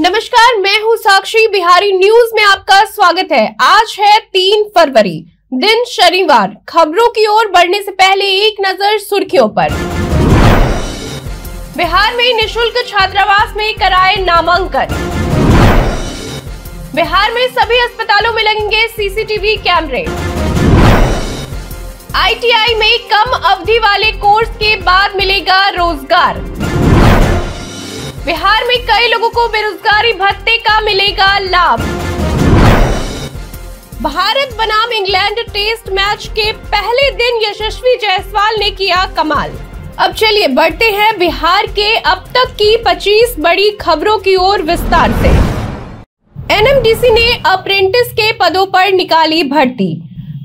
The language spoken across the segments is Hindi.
नमस्कार, मैं हूँ साक्षी। बिहारी न्यूज़ में आपका स्वागत है। आज है तीन फरवरी, दिन शनिवार। खबरों की ओर बढ़ने से पहले एक नज़र सुर्खियों पर। बिहार में निशुल्क छात्रावास में कराए नामांकन। बिहार में सभी अस्पतालों में लगेंगे सीसीटीवी कैमरे। आईटीआई में कम अवधि वाले कोर्स के बाद मिलेगा रोज़गार। बिहार में कई लोगों को बेरोजगारी भत्ते का मिलेगा लाभ। भारत बनाम इंग्लैंड टेस्ट मैच के पहले दिन यशस्वी जायसवाल ने किया कमाल। अब चलिए बढ़ते हैं बिहार के अब तक की 25 बड़ी खबरों की ओर विस्तार से। एनएमडीसी ने अप्रेंटिस के पदों पर निकाली भर्ती।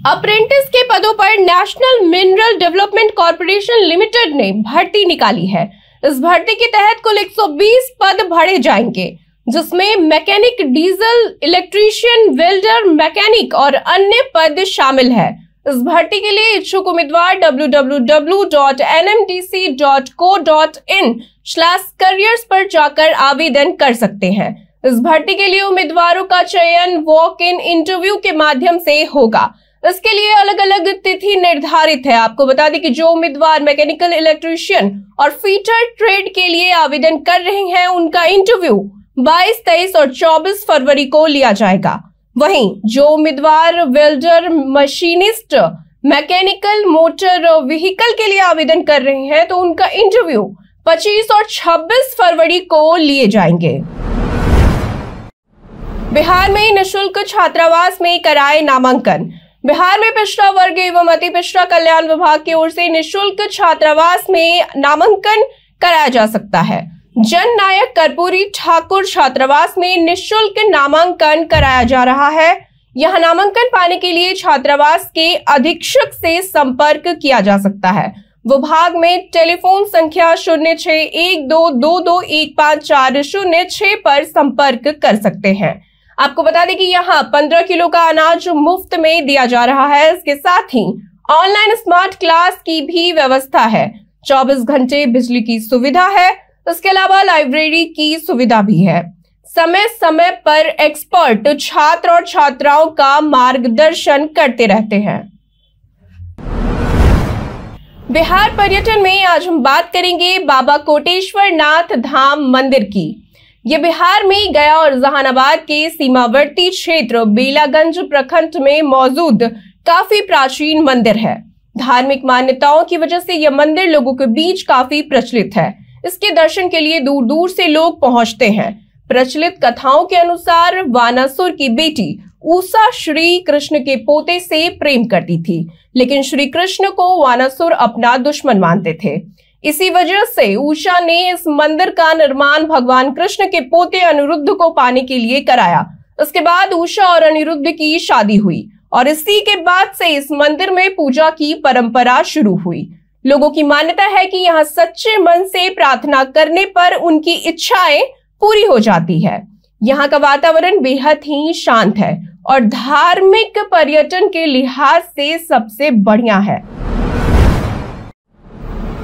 अप्रेंटिस के पदों पर national mineral development corporation limited ने भर्ती निकाली है। इस भर्ती के तहत कुल 120 पद भरे जाएँगे, जिसमें mechanic, diesel, electrician, welder, mechanic और अन्य पद शामिल है। इस भर्ती के लिए इच्छुक उम्मीदवार www.nmtc.co.in/careers पर जाकर आवेदन कर सकते हैं। इस भर्ती के लिए उम्मीदवारों का चयन वॉक इन इंटरव्यू के माध्यम से होगा। इसके लिए अलग अलग तिथि निर्धारित है। आपको बता दें कि जो उम्मीदवार मैकेनिकल इलेक्ट्रीशियन और फीटर ट्रेड के लिए आवेदन कर रहे हैं उनका इंटरव्यू 22, 23 और 24 फरवरी को लिया जाएगा। वहीं जो उम्मीदवार welder machinist mechanical motor vehicle के लिए आवेदन कर रहे हैं तो उनका इंटरव्यू 25 और 26 फरवरी को लिए जाएँगे। बिहार में निशुल्क छात्रावास में कराए नामांकन। बिहार में पिछड़ा वर्ग एवं अति पिछड़ा कल्याण विभाग की ओर से निशुल्क छात्रावास में नामांकन कराया जा सकता है। जन नायक कर्पूरी ठाकुर छात्रावास में निशुल्क नामांकन कराया जा रहा है। यह नामांकन पाने के लिए छात्रावास के अधीक्षक से संपर्क किया जा सकता है। विभाग में टेलीफोन संख्या शून्य छह एक दो दो दो एक पाँच चार शून्य छह पर संपर्क कर सकते हैं। आपको बता दें कि यहाँ पंद्रह किलो का अनाज मुफ़्त में दिया जा रहा है। इसके साथ ही ऑनलाइन स्मार्ट क्लास की भी व्यवस्था है। 24 घंटे बिजली की सुविधा है। इसके अलावा लाइब्रेरी की सुविधा भी है। समय समय पर एक्सपर्ट छात्र और छात्राओं का मार्गदर्शन करते रहते हैं। बिहार पर्यटन में आज हम बात करेंगे बाबा कोटेश्वर नाथ धाम मंदिर की। ये बिहार में गया और जहानाबाद के सीमावर्ती क्षेत्र बेलागंज प्रखंड में मौजूद काफ़ी प्राचीन मंदिर है। धार्मिक मान्यताओं की वजह से यह मंदिर लोगों के बीच काफ़ी प्रचलित है। इसके दर्शन के लिए दूर दूर से लोग पहुँचते हैं। प्रचलित कथाओं के अनुसार वानासुर की बेटी ऊषा श्री कृष्ण के पोते से प्रेम करती थी, लेकिन श्री कृष्ण को वानासुर अपना दुश्मन मानते थे। इसी वजह से उषा ने इस मंदिर का निर्माण भगवान कृष्ण के पोते अनिरुद्ध को पाने के लिए कराया। उसके बाद उषा और अनिरुद्ध की शादी हुई और इसी के बाद से इस मंदिर में पूजा की परंपरा शुरू हुई। लोगों की मान्यता है कि यहाँ सच्चे मन से प्रार्थना करने पर उनकी इच्छाएँ पूरी हो जाती है। यहाँ का वातावरण बेहद ही शांत है और धार्मिक पर्यटन के लिहाज से सबसे बढ़िया है।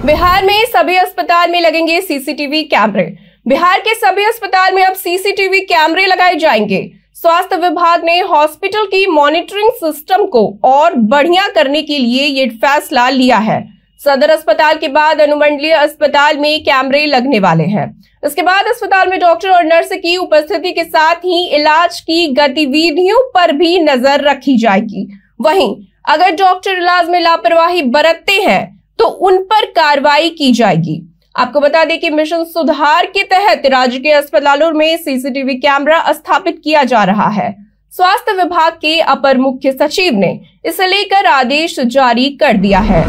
बिहार में सभी अस्पताल में लगेंगे सीसीटीवी कैमरे। बिहार के सभी अस्पताल में अब सीसीटीवी कैमरे लगाए जाएँगे। स्वास्थ्य विभाग ने हॉस्पिटल की मॉनिटरिंग सिस्टम को और बढ़िया करने के लिए ये फैसला लिया है। सदर अस्पताल के बाद अनुमंडलीय अस्पताल में कैमरे लगने वाले हैं। इसके बाद अस्पताल में डॉक्टर और नर्स की उपस्थिति के साथ ही इलाज की गतिविधियों पर भी नज़र रखी जाएगी। वहीं अगर डॉक्टर इलाज में लापरवाही बरतते हैं तो उन पर कार्रवाई की जाएगी। आपको बता दें कि मिशन सुधार के तहत राज्य के अस्पतालों में सीसीटीवी कैमरा स्थापित किया जा रहा है। स्वास्थ्य विभाग के अपर मुख्य सचिव ने इसे लेकर आदेश जारी कर दिया है।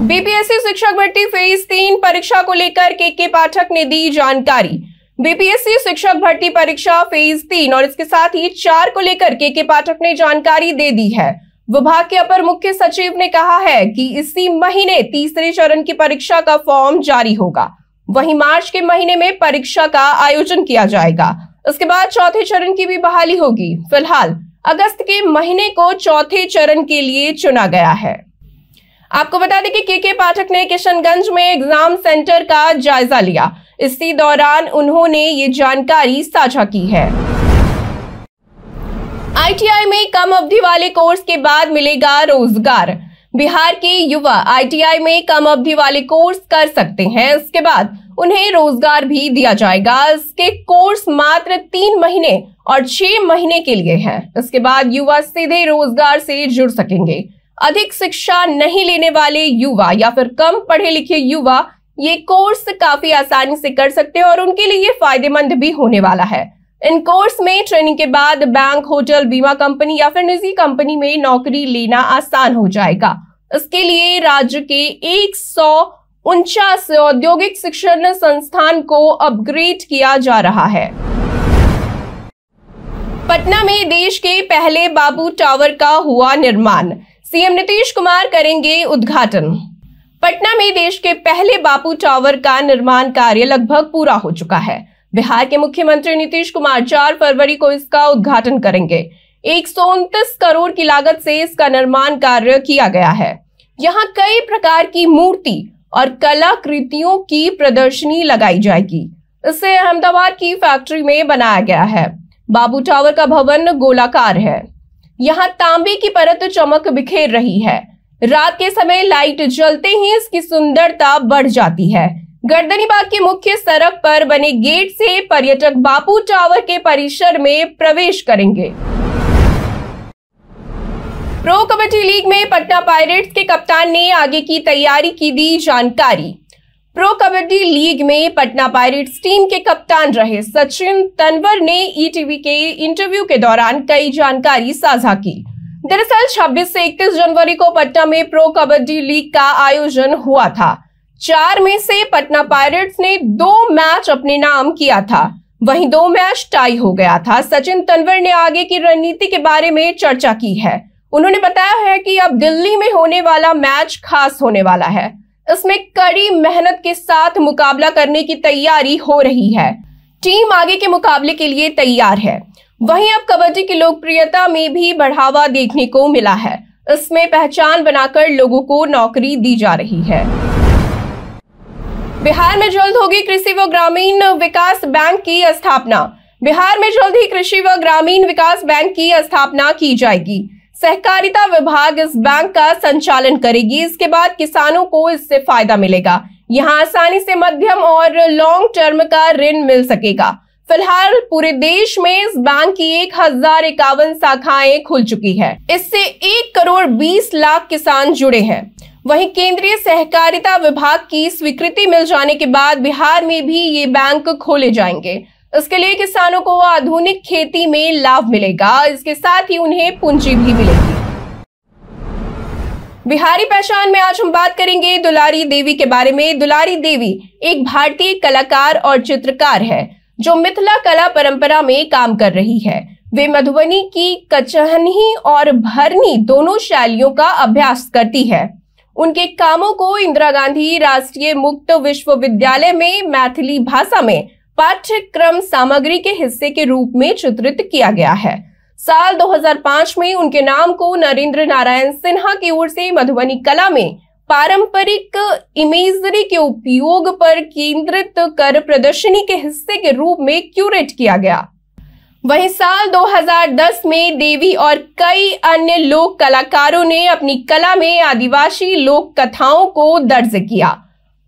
बीपीएससी शिक्षक भर्ती फ़ेज़ तीन परीक्षा को लेकर के के पाठक ने दी जानकारी। बीपीएससी शिक्षक भर्ती परीक्षा फ़ेज़ तीन और इसके साथ ही चार को लेकर के के पाठक ने जानकारी दे दी है। विभाग के अपर मुख्य सचिव ने कहा है कि इसी महीने तीसरे चरण की परीक्षा का फॉर्म जारी होगा। वहीं मार्च के महीने में परीक्षा का आयोजन किया जाएगा। उसके बाद चौथे चरण की भी बहाली होगी। फ़िलहाल अगस्त के महीने को चौथे चरण के लिए चुना गया है। आपको बता दें कि के के पाठक ने किशनगंज में एग्ज़ाम सेंटर का जायजा लिया। इसी दौरान उन्होंने ये जानकारी साझा की है। आईटीआई में कम अवधि वाले कोर्स के बाद मिलेगा रोज़गार। बिहार के युवा आईटीआई में कम अवधि वाले कोर्स कर सकते हैं। इसके बाद उन्हें रोज़गार भी दिया जाएगा। इसके कोर्स मात्र तीन महीने और छह महीने के लिए हैं। इसके बाद युवा सीधे रोज़गार से जुड़ सकेंगे। अधिक शिक्षा नहीं लेने वाले युवा या फिर कम पढ़े लिखे युवा ये कोर्स काफ़ी आसानी से कर सकते हैं और उनके लिए फ़ायदेमंद भी होने वाला है। इन कोर्स में ट्रेनिंग के बाद बैंक, होटल, बीमा कंपनी या फिर निजी कंपनी में नौकरी लेना आसान हो जाएगा। इसके लिए राज्य के एक सौ उनचास औद्योगिक शिक्षण संस्थान को अपग्रेड किया जा रहा है। पटना में देश के पहले बाबू टावर का हुआ निर्माण। सीएम नीतीश कुमार करेंगे उद्घाटन। पटना में देश के पहले बापू टावर का निर्माण कार्य लगभग पूरा हो चुका है। बिहार के मुख्यमंत्री नीतीश कुमार चार फरवरी को इसका उद्घाटन करेंगे। एक सौ उनतीस करोड़ की लागत से इसका निर्माण कार्य किया गया है। यहाँ कई प्रकार की मूर्ति और कलाकृतियों की प्रदर्शनी लगाई जाएगी। इसे अहमदाबाद की फैक्ट्री में बनाया गया है। बाबू टावर का भवन गोलाकार है। यहाँ तांबे की परत चमक बिखेर रही है। रात के समय लाइट जलते ही इसकी सुंदरता बढ़ जाती है। गर्दनी बाग की मुख्य सड़क पर बने गेट से पर्यटक बापू टावर के परिसर में प्रवेश करेंगे। प्रो कबड्डी लीग में पटना पायरेट्स के कप्तान ने आगे की तैयारी की दी जानकारी। प्रो कबड्डी लीग में पटना पायरेट्स टीम के कप्तान रहे सचिन तनवर ने ईटीवी के इंटरव्यू के दौरान कई जानकारी साझा की। दरअसल 26 से 31 जनवरी को पटना में प्रो कबड्डी लीग का आयोजन हुआ था। चार में से पटना पायरेट्स ने दो मैच अपने नाम किया था। वहीं दो मैच टाई हो गया था। सचिन तनवर ने आगे की रणनीति के बारे में चर्चा की है। उन्होंने बताया है कि अब दिल्ली में होने वाला मैच खास होने वाला है। इसमें कड़ी मेहनत के साथ मुकाबला करने की तैयारी हो रही है। टीम आगे के मुकाबले के लिए तैयार है। वहीं अब कबड्डी की लोकप्रियता में भी बढ़ावा देखने को मिला है। इसमें पहचान बनाकर लोगों को नौकरी दी जा रही है। बिहार में जल्द होगी कृषि व ग्रामीण विकास बैंक की स्थापना। बिहार में जल्द ही कृषि व ग्रामीण विकास बैंक की स्थापना की जाएगी। सहकारिता विभाग इस बैंक का संचालन करेगी। इसके बाद किसानों को इससे फ़ायदा मिलेगा। यहाँ आसानी से मध्यम और लॉन्ग टर्म का ऋण मिल सकेगा। फ़िलहाल पूरे देश में इस बैंक की एक हज़ार इक्यावन शाखाएँ खुल चुकी है। इससे एक करोड़ बीस लाख किसान जुड़े हैं। वहीं केंद्रीय सहकारिता विभाग की स्वीकृति मिल जाने के बाद बिहार में भी ये बैंक खोले जाएँगे। इसके लिए किसानों को आधुनिक खेती में लाभ मिलेगा। इसके साथ ही उन्हें पूंजी भी मिलेगी। बिहारी पहचान में आज हम बात करेंगे दुलारी देवी के बारे में। दुलारी देवी एक भारतीय कलाकार और चित्रकार है, जो मिथिला कला परंपरा में काम कर रही है। वे मधुबनी की कचहनी और भरनी दोनों शैलियों का अभ्यास करती है। उनके कामों को इंदिरा गांधी राष्ट्रीय मुक्त विश्वविद्यालय में मैथिली भाषा में पाठ्यक्रम सामग्री के हिस्से के रूप में चित्रित किया गया है। साल 2005 में उनके नाम को नरेंद्र नारायण सिन्हा की ओर से मधुबनी कला में पारंपरिक इमेजरी के उपयोग पर केंद्रित कर प्रदर्शनी के हिस्से के रूप में क्यूरेट किया गया। वहीं साल 2010 में देवी और कई अन्य लोक कलाकारों ने अपनी कला में आदिवासी लोक कथाओं को दर्ज किया,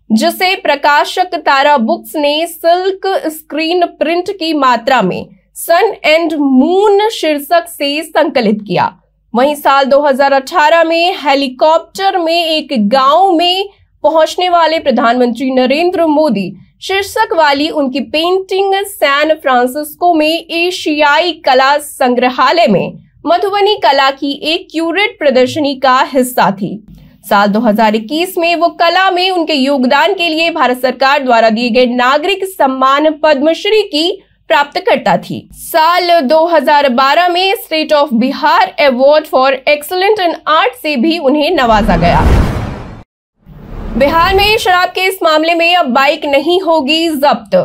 जिसे प्रकाशक तारा बुक्स ने सिल्क स्क्रीन प्रिंट की मात्रा में सन एंड मून शीर्षक से संकलित किया। वहीं साल 2018 में हेलीकॉप्टर में एक गाँव में पहुँचने वाले प्रधानमंत्री नरेंद्र मोदी शीर्षक वाली उनकी पेंटिंग सैन फ्रांसिस्को में एशियाई कला संग्रहालय में मधुबनी कला की एक क्यूरेट प्रदर्शनी का हिस्सा थी। साल 2021 में वो कला में उनके योगदान के लिए भारत सरकार द्वारा दिए गए नागरिक सम्मान पद्मश्री की प्राप्त करता थी। साल 2012 में state of Bihar award for excellent in art से भी उन्हें नवाजा गया। बिहार में शराब के इस मामले में अब बाइक नहीं होगी जब्त।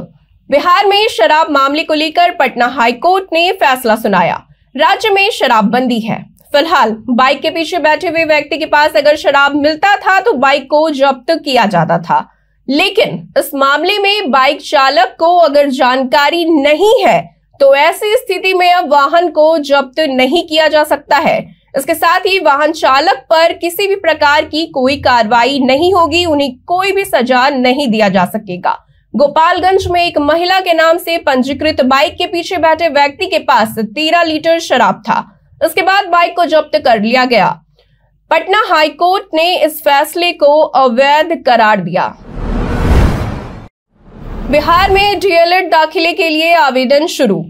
बिहार में शराब मामले को लेकर पटना हाईकोर्ट ने फैसला सुनाया। राज्य में शराबबंदी है। फ़िलहाल बाइक के पीछे बैठे हुए व्यक्ति के पास अगर शराब मिलता था तो बाइक को जब्त किया जाता था। लेकिन इस मामले में बाइक चालक को अगर जानकारी नहीं है तो ऐसी स्थिति में अब वाहन को जब्त नहीं किया जा सकता है। इसके साथ ही वाहन चालक पर किसी भी प्रकार की कोई कार्रवाई नहीं होगी, उन्हें कोई भी सजा नहीं दिया जा सकेगा। गोपालगंज में एक महिला के नाम से पंजीकृत बाइक के पीछे बैठे व्यक्ति के पास तेरह लीटर शराब था। इसके बाद बाइक को जब्त कर लिया गया। पटना हाईकोर्ट ने इस फैसले को अवैध करार दिया। बिहार में डीएलएड दाखिले के लिए आवेदन शुरू।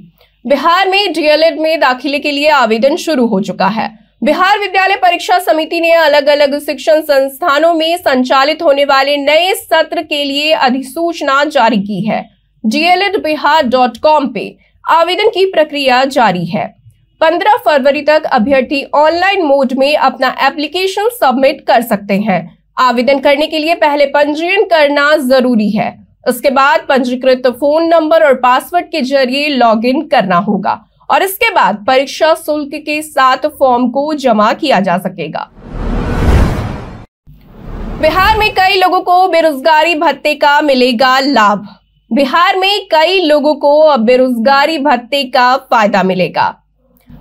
बिहार में डीएलएड में दाखिले के लिए आवेदन शुरू हो चुका है। बिहार विद्यालय परीक्षा समिति ने अलग अलग शिक्षण संस्थानों में संचालित होने वाले नए सत्र के लिए अधिसूचना जारी की है। डीएलएड बिहार डॉट कॉम पे आवेदन की प्रक्रिया जारी है। 15 फरवरी तक अभ्यर्थी ऑनलाइन मोड में अपना एप्लीकेशन सबमिट कर सकते हैं। आवेदन करने के लिए पहले पंजीयन करना ज़रूरी है। उसके बाद पंजीकृत फ़ोन नंबर और पासवर्ड के ज़रिए लॉगिन करना होगा। और इसके बाद परीक्षा शुल्क के साथ फॉर्म को जमा किया जा सकेगा। बिहार में कई लोगों को बेरोजगारी भत्ते का मिलेगा लाभ। बिहार में कई लोगों को अब बेरोजगारी भत्ते का फ़ायदा मिलेगा।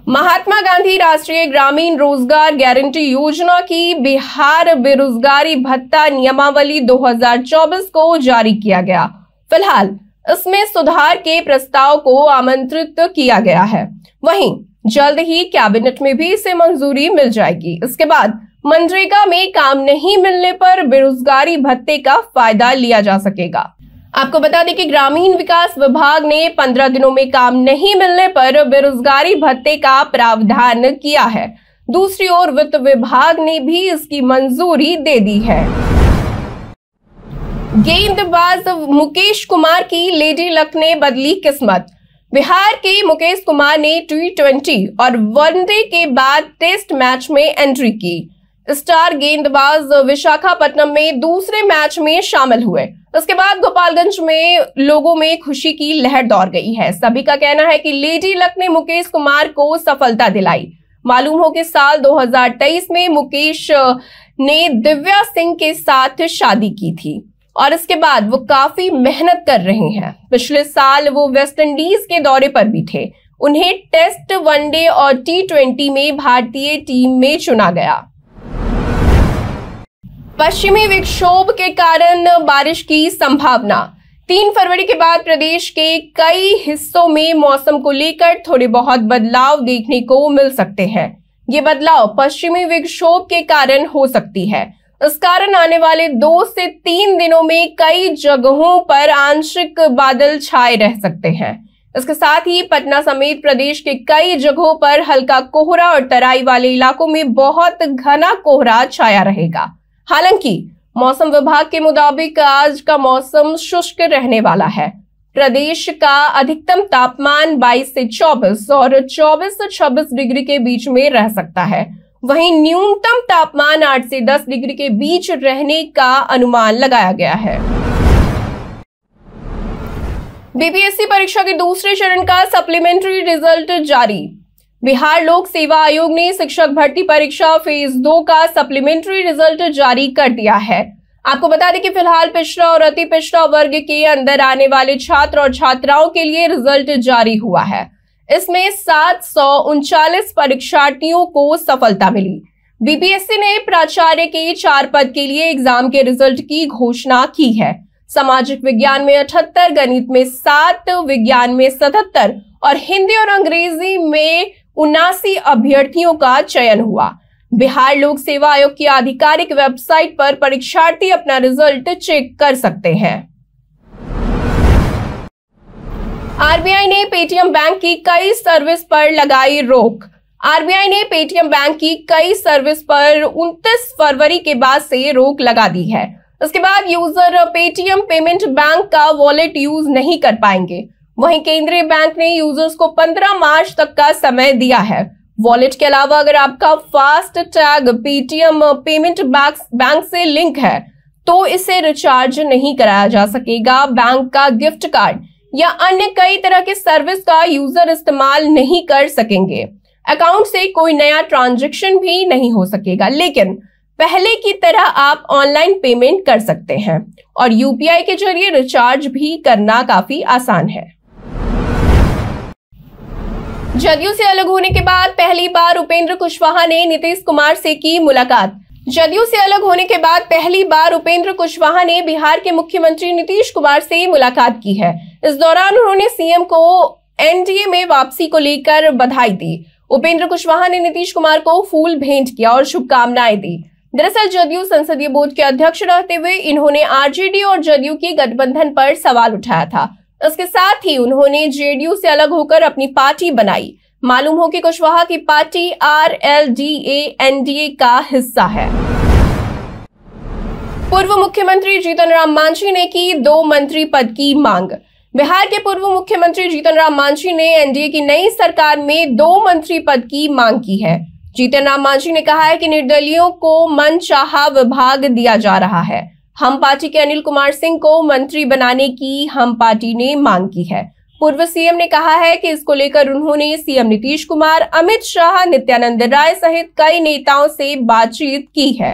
महात्मा गांधी राष्ट्रीय ग्रामीण रोज़गार गारंटी योजना की बिहार बेरोजगारी भत्ता नियमावली 2024 को जारी किया गया। फ़िलहाल इसमें सुधार के प्रस्ताव को आमंत्रित किया गया है। वहीं जल्द ही कैबिनेट में भी इसे मंजूरी मिल जाएगी। इसके बाद मनरेगा में काम नहीं मिलने पर बेरोजगारी भत्ते का फ़ायदा लिया जा सकेगा। आपको बता दें कि ग्रामीण विकास विभाग ने 15 दिनों में काम नहीं मिलने पर बेरोजगारी भत्ते का प्रावधान किया है। दूसरी ओर वित्त विभाग ने भी इसकी मंजूरी दे दी है। गेंदबाज मुकेश कुमार की लेडी लक ने बदली किस्मत। बिहार के मुकेश कुमार ने टी ट्वेंटी और वनडे के बाद टेस्ट मैच में एंट्री की। स्टार गेंदबाज विशाखापट्टनम में दूसरे मैच में शामिल हुए। उसके बाद गोपालगंज में लोगों में खुशी की लहर दौड़ गई है। सभी का कहना है कि लेडी लक ने मुकेश कुमार को सफलता दिलाई। मालूम हो कि साल 2023 में मुकेश ने दिव्या सिंह के साथ शादी की थी। और इसके बाद वो काफ़ी मेहनत कर रहे हैं। पिछले साल वो वेस्ट इंडीज के दौरे पर भी थे। उन्हें टेस्ट वनडे और टी ट्वेंटी में भारतीय टीम में चुना गया। पश्चिमी विक्षोभ के कारण बारिश की संभावना। तीन फरवरी के बाद प्रदेश के कई हिस्सों में मौसम को लेकर थोड़े बहुत बदलाव देखने को मिल सकते हैं। ये बदलाव पश्चिमी विक्षोभ के कारण हो सकती है। इस कारण आने वाले दो से तीन दिनों में कई जगहों पर आंशिक बादल छाए रह सकते हैं। इसके साथ ही पटना समेत प्रदेश के कई जगहों पर हल्का कोहरा और तराई वाले इलाकों में बहुत घना कोहरा छाया रहेगा। हालाँकि, मौसम विभाग के मुताबिक आज का मौसम शुष्क रहने वाला है। प्रदेश का अधिकतम तापमान 22 से 24 और 24 से 26 डिग्री के बीच में रह सकता है। वहीं न्यूनतम तापमान 8 से 10 डिग्री के बीच रहने का अनुमान लगाया गया है। बीपीएससी परीक्षा के दूसरे चरण का सप्लीमेंट्री रिज़ल्ट जारी। बिहार लोक सेवा आयोग ने शिक्षक भर्ती परीक्षा फ़ेज़ दो का सप्लीमेंट्री रिज़ल्ट जारी कर दिया है। आपको बता दें कि फ़िलहाल पिछड़ा और अति पिछड़ा वर्ग के अंदर आने वाले छात्र और छात्राओं के लिए रिज़ल्ट जारी हुआ है। इसमें सात परीक्षार्थियों को सफलता मिली। बीपीएससी ने प्राचार्य के चार पद के लिए एग्ज़ाम के रिज़ल्ट की घोषणा की है। सामाजिक विज्ञान में अठहत्तर, गणित में सात, विज्ञान में सतहत्तर और हिंदी और अंग्रेज़ी में उनासी अभ्यर्थियों का चयन हुआ। बिहार लोक सेवा आयोग की आधिकारिक वेबसाइट पर परीक्षार्थी अपना रिज़ल्ट चेक कर सकते हैं। आरबीआई ने पेटीएम बैंक की कई सर्विस पर लगाई रोक। आरबीआई ने पेटीएम बैंक की कई सर्विस पर 29 फरवरी के बाद से रोक लगा दी है। उसके बाद यूज़र पेटीएम पेमेंट बैंक का वॉलेट यूज़ नहीं कर पाएँगे। वहीं केंद्रीय बैंक ने यूज़र्स को 15 मार्च तक का समय दिया है। वॉलेट के अलावा अगर आपका fast tag Paytm payment bank से लिंक है तो इसे रिचार्ज नहीं कराया जा सकेगा। बैंक का गिफ्ट कार्ड या अन्य कई तरह के सर्विस का यूज़र इस्तेमाल नहीं कर सकेंगे। अकाउंट से कोई नया ट्रांजेक्शन भी नहीं हो सकेगा। लेकिन पहले की तरह आप ऑनलाइन पेमेंट कर सकते हैं और यूपीआई के ज़रिए रिचार्ज भी करना काफ़ी आसान है। जदयू से अलग होने के बाद पहली बार उपेंद्र कुशवाहा ने नीतीश कुमार से की मुलाकात। जदयू से अलग होने के बाद पहली बार उपेंद्र कुशवाहा ने बिहार के मुख्यमंत्री नीतीश कुमार से मुलाकात की है। इस दौरान उन्होंने सीएम को एनडीए में वापसी को लेकर बधाई दी। उपेंद्र कुशवाहा ने नीतीश कुमार को फूल भेंट किया और शुभकामनाएँ दी। दरअसल जदयू संसदीय बोर्ड के अध्यक्ष रहते हुए इन्होंने आरजेडी और जदयू के गठबंधन पर सवाल उठाया था। इसके साथ ही उन्होंने जेडीयू से अलग होकर अपनी पार्टी बनाई। मालूम हो कि कुशवाहा की party R L D NDA का हिस्सा है। पूर्व मुख्यमंत्री जीतन राम मांझी ने की दो मंत्री पद की मांग। बिहार के पूर्व मुख्यमंत्री जीतन राम मांझी ने एनडीए की नई सरकार में दो मंत्री पद की मांग की है। जीतन राम मांझी ने कहा है कि निर्दलियों को मन चाह विभाग दिया जा रहा है। हम पार्टी के अनिल कुमार सिंह को मंत्री बनाने की हम पार्टी ने मांग की है। पूर्व सीएम ने कहा है कि इसको लेकर उन्होंने सीएम नीतीश कुमार, अमित शाह, नित्यानंद राय सहित कई नेताओं से बातचीत की है।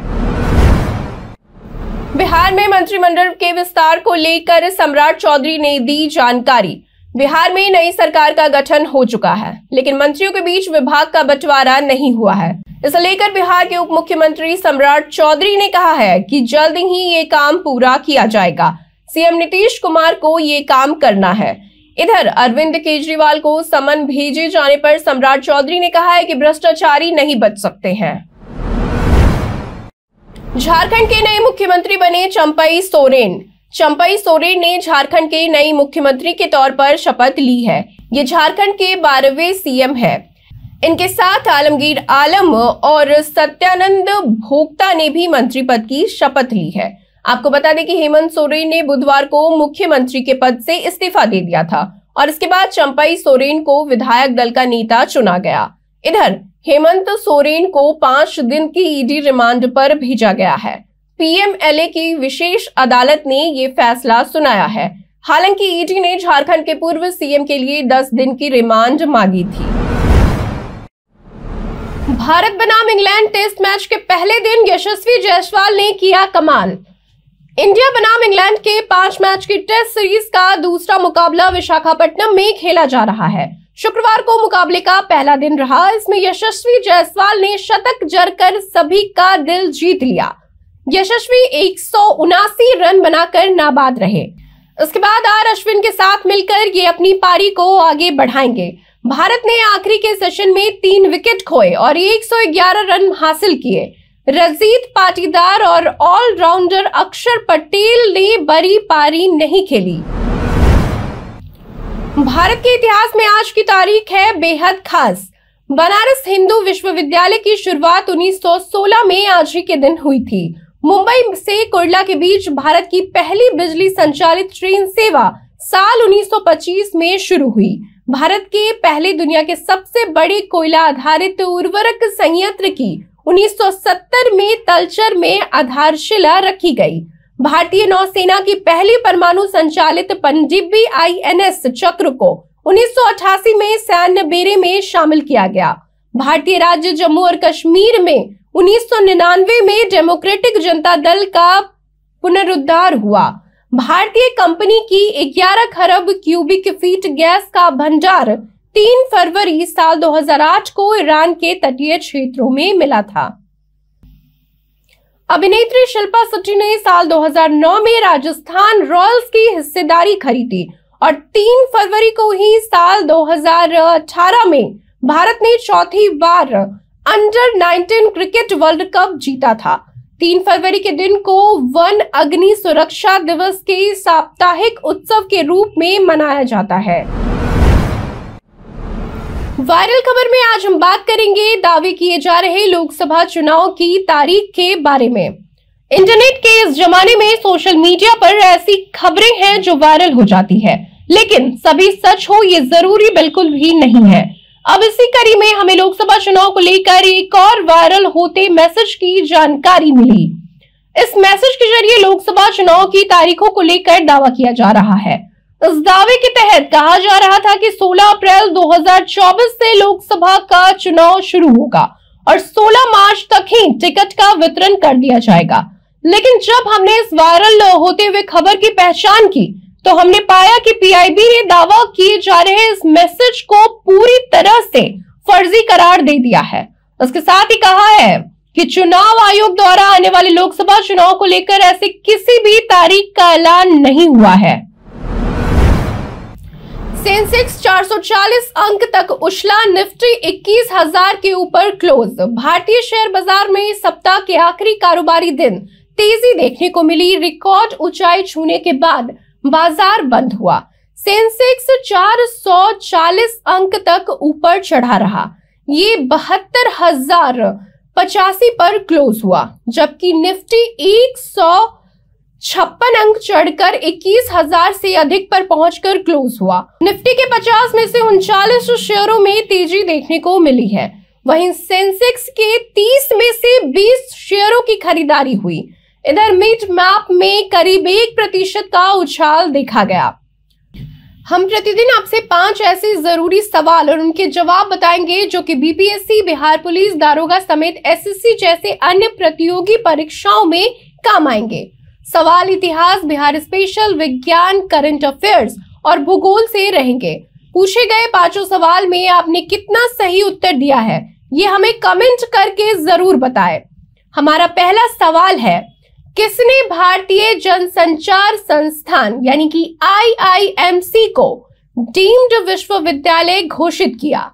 बिहार में मंत्रिमंडल के विस्तार को लेकर सम्राट चौधरी ने दी जानकारी। बिहार में नई सरकार का गठन हो चुका है, लेकिन मंत्रियों के बीच विभाग का बंटवारा नहीं हुआ है। इसे लेकर बिहार के उप मुख्यमंत्री सम्राट चौधरी ने कहा है कि जल्द ही ये काम पूरा किया जाएगा। सीएम नीतीश कुमार को ये काम करना है। इधर अरविंद केजरीवाल को समन भेजे जाने पर सम्राट चौधरी ने कहा है कि भ्रष्टाचारी नहीं बच सकते हैं। झारखंड के नए मुख्यमंत्री बने चंपई सोरेन। चंपई सोरेन ने झारखंड के नई मुख्यमंत्री के तौर पर शपथ ली है। ये झारखंड के बारहवें सीएम है। इनके साथ आलमगीर आलम और सत्यानंद भोक्ता ने भी मंत्री पद की शपथ ली है। आपको बता दें कि हेमंत सोरेन ने बुधवार को मुख्यमंत्री के पद से इस्तीफा दे दिया था और इसके बाद चंपई सोरेन को विधायक दल का नेता चुना गया। इधर, हेमंत सोरेन को पाँच दिन की ईडी रिमांड पर भेजा गया है। पीएमएलए की विशेष अदालत ने ये फैसला सुनाया है। हालाँकि ईडी ने झारखंड के पूर्व सीएम के लिए 10 दिन की रिमांड मांगी थी। भारत बनाम इंग्लैंड टेस्ट मैच के पहले दिन यशस्वी जायसवाल ने किया कमाल। इंडिया बनाम इंग्लैंड के पाँच मैच की टेस्ट सीरीज़ का दूसरा मुकाबला विशाखापट्टनम में खेला जा रहा है। शुक्रवार को मुकाबले का पहला दिन रहा। इसमें यशस्वी जायसवाल ने शतक जड़कर सभी का दिल जीत लिया। यशस्वी एक रन बनाकर नाबाद रहे। उसके बाद आर अश्विन के साथ मिलकर ये अपनी पारी को आगे बढ़ाएँगे। भारत ने आखिरी के सेशन में तीन विकेट खोए और 111 रन हासिल किए। रजीत पाटीदार और ऑलराउंडर अक्षर पटेल ने बड़ी पारी नहीं खेली। भारत के इतिहास में आज की तारीख है बेहद खास। बनारस हिंदू विश्वविद्यालय की शुरुआत 1916 में आज ही के दिन हुई थी। मुंबई से कुर्ला के बीच भारत की पहली बिजली संचालित ट्रेन सेवा साल 1925 में शुरू हुई। भारत के पहले दुनिया के सबसे बड़े कोयला आधारित उर्वरक संयंत्र की 1970 में तलचर में आधारशिला रखी गई। भारतीय नौसेना की पहली परमाणु संचालित पनजिब्बी आईएनएस चक्र को 1988 में सैन्य बेरे में शामिल किया गया। भारतीय राज्य जम्मू और कश्मीर में 1999 में डेमोक्रेटिक जनता दल का पुनरुद्धार हुआ। भारतीय कंपनी की 11 खरब क्यूबिक फीट गैस का भंडार 3 फरवरी साल 2008 को ईरान के तटीय क्षेत्रों में मिला था। अभिनेत्री शिल्पा शेट्टी ने साल 2009 में राजस्थान रॉयल्स की हिस्सेदारी खरीदी और 3 फरवरी को ही साल 2018 में भारत ने चौथी बार अंडर 19 क्रिकेट वर्ल्ड कप जीता था। 3 फरवरी के दिन को वन अग्नि सुरक्षा दिवस के साप्ताहिक उत्सव के रूप में मनाया जाता है। वायरल खबर में आज हम बात करेंगे दावे किए जा रहे लोकसभा चुनाव की तारीख के बारे में। इंटरनेट के इस जमाने में सोशल मीडिया पर ऐसी खबरें हैं जो वायरल हो जाती है। लेकिन सभी सच हो ये ज़रूरी बिल्कुल भी नहीं है। अब इसी कड़ी में हमें लोकसभा चुनाव को लेकर एक और वायरल होते मैसेज की जानकारी मिली। इस मैसेज के ज़रिए लोकसभा चुनाव की तारीखों को लेकर दावा किया जा रहा है। इस दावे के तहत कहा जा रहा था कि 16 अप्रैल 2024 से लोकसभा का चुनाव शुरू होगा और 16 मार्च तक ही टिकट का वितरण कर दिया जाएगा। लेकिन जब हमने इस वायरल होते हुए खबर की पहचान की तो हमने पाया कि पीआईबी ने दावा किए जा रहे इस मैसेज को पूरी तरह से फर्जी करार दे दिया है। उसके साथ ही कहा है कि चुनाव आयोग द्वारा आने वाले लोकसभा चुनाव को लेकर ऐसे किसी भी तारीख का ऐलान नहीं हुआ है। सेंसेक्स 440 अंक तक उछला निफ्टी 21,000 के ऊपर क्लोज। भारतीय शेयर बाज़ार में सप्ताह के आखिरी कारोबारी दिन तेज़ी देखने को मिली रिकॉर्ड ऊंचाई छूने के बाद बाज़ार बंद हुआ। सेंसेक्स 440 अंक तक ऊपर चढ़ा रहा। ये बहत्तर हज़ार पचासी पर क्लोज हुआ जबकि निफ्टी एक सौ छप्पन अंक चढ़कर इक्कीस हज़ार से अधिक पर पहुंचकर क्लोज हुआ। निफ्टी के 50 में से उनचालीस शेयरों में तेज़ी देखने को मिली है। वहीं सेंसेक्स के 30 में से 20 शेयरों की खरीदारी हुई। इधर मिड मैप में करीब एक प्रतिशत का उछाल देखा गया। हम प्रतिदिन आपसे पाँच ऐसे ज़रूरी सवाल और उनके जवाब बताएँगे जो कि बीपीएससी बिहार पुलिस, दारोगा समेत एसएससी जैसे अन्य प्रतियोगी परीक्षाओं में काम आएँगे। सवाल इतिहास, बिहार स्पेशल विज्ञान करंट अफेयर्स और भूगोल से रहेंगे। पूछे गए पाँचों सवाल में आपने कितना सही उत्तर दिया है, ये हमें कमेंट करके ज़रूर बताएँ। हमारा पहला सवाल है, किसने भारतीय जनसंचार संस्थान यानी कि आईआईएमसी को डीम्ड विश्वविद्यालय घोषित किया?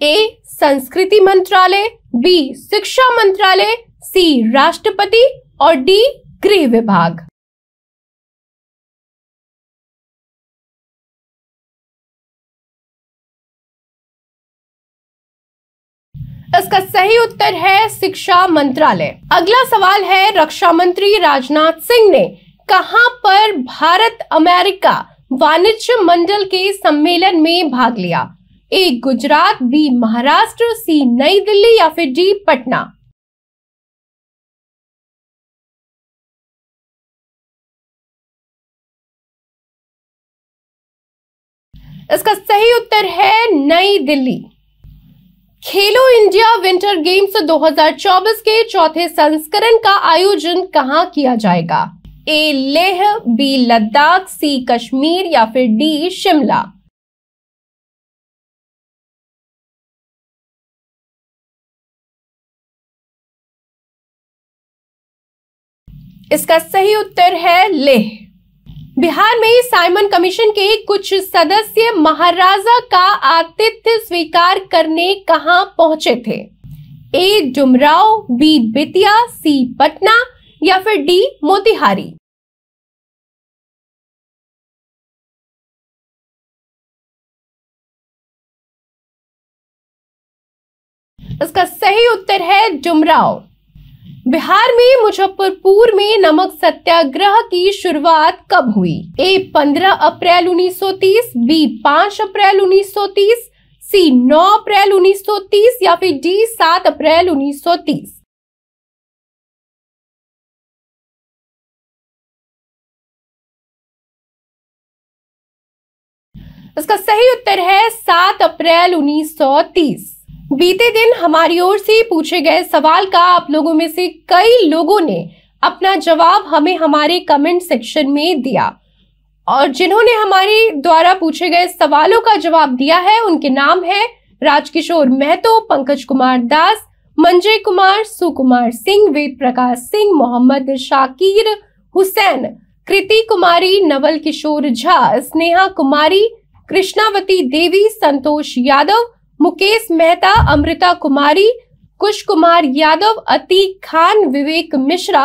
ए, संस्कृति मंत्रालय, बी, शिक्षा मंत्रालय, सी, राष्ट्रपति और डी गृह विभाग। इसका सही उत्तर है शिक्षा मंत्रालय। अगला सवाल है, रक्षा मंत्री राजनाथ सिंह ने कहाँ पर भारत अमेरिका वाणिज्य मंडल के सम्मेलन में भाग लिया? A, Gujarat, B, Maharashtra, C, New Delhi या फिर डी, पटना? इसका सही उत्तर है नई दिल्ली। खेलो इंडिया विंटर गेम्स 2024 के चौथे संस्करण का आयोजन कहाँ किया जाएगा? A, Leh, B, Ladakh, C, Kashmir या फिर डी, शिमला? इसका सही उत्तर है लेह। बिहार में साइमन कमीशन के कुछ सदस्य महाराजा का आतिथ्य स्वीकार करने कहाँ पहुँचे थे? A. Dumraon B Bettiah C Patna या फिर डी मोतिहारी? इसका सही उत्तर है डुमराव। बिहार में मुजफ्फरपुर में नमक सत्याग्रह की शुरुआत कब हुई? ए 15 अप्रैल 1930, बी 5 अप्रैल 1930, सी 9 अप्रैल 1930 या फिर डी 7 अप्रैल 1930 इसका सही उत्तर है 7 अप्रैल 1930 बीते दिन हमारी ओर से पूछे गए सवाल का आप लोगों में से कई लोगों ने अपना जवाब हमें हमारे कमेंट सेक्शन में दिया। और जिन्होंने हमारे द्वारा पूछे गए सवालों का जवाब दिया है, उनके नाम है राजकिशोर महतो, पंकज कुमार दास, मंजय कुमार, सुकुमार सिंह वेद प्रकाश सिंह, मोहम्मद शाकिर हुसैन, कृति कुमारी, नवल किशोर झा, स्नेहा कुमारी, कृष्णावती देवी, संतोष यादव मुकेश मेहता, अमृता कुमारी कुश कुमार यादव, अतीक खान, विवेक मिश्रा।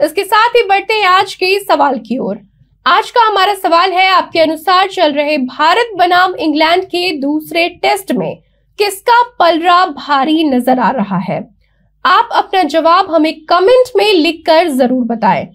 इसके साथ ही बढ़ते हैं आज के सवाल की ओर। आज का हमारा सवाल है, आपके अनुसार चल रहे भारत बनाम इंग्लैंड के दूसरे टेस्ट में किसका पलरा भारी नज़र आ रहा है? आप अपना जवाब हमें कमेंट में लिखकर ज़रूर बताएँ।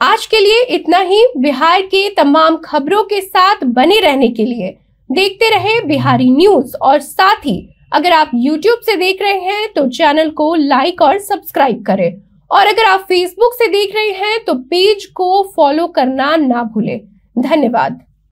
आज के लिए इतना ही। बिहार के तमाम खबरों के साथ बने रहने के लिए देखते रहे बिहारी न्यूज़। और साथ ही, अगर आप YouTube से देख रहे हैं तो चैनल को लाइक और सब्सक्राइब करें। और अगर आप Facebook से देख रहे हैं तो पेज को फॉलो करना ना भूलें। धन्यवाद।